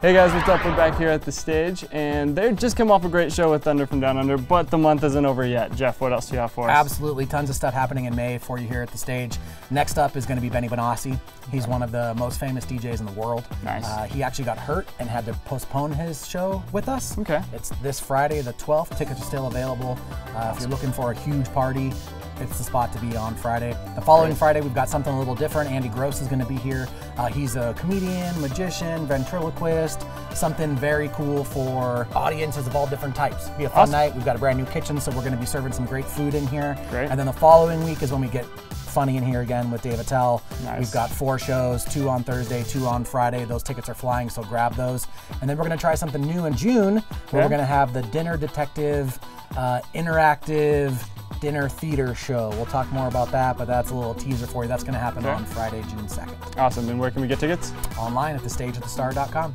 Hey guys, what's up? We're back here at the stage, and they just come off a great show with Thunder from Down Under, but the month isn't over yet. Jeff, what else do you have for us? Absolutely, tons of stuff happening in May for you here at the stage. Next up is going to be Benny Benassi. He's one of the most famous DJs in the world. Nice. Uh, he actually got hurt and had to postpone his show with us. Okay. It's this Friday, the 12th. Tickets are still available. Uh, if you're looking for a huge party, it's the spot to be on Friday. The following. Friday, we've got something a little different. Andy Gross is going to be here. Uh, he's a comedian, magician, ventriloquist, something very cool for audiences of all different types. It'll be a fun Awesome. night. We've got a brand new kitchen, so we're going to be serving some great food in here. Great. And then the following week is when we get funny in here again with Dave Attell. Nice. We've got four shows, two on Thursday, two on Friday. Those tickets are flying, so grab those. And then we're going to try something new in June, where we're going to have the Dinner Detective uh, interactive dinner theater show. We'll talk more about that, but that's a little teaser for you. That's going to happen Okay. on Friday, June 2nd. Awesome. And where can we get tickets? Online at thestageatthestar.com.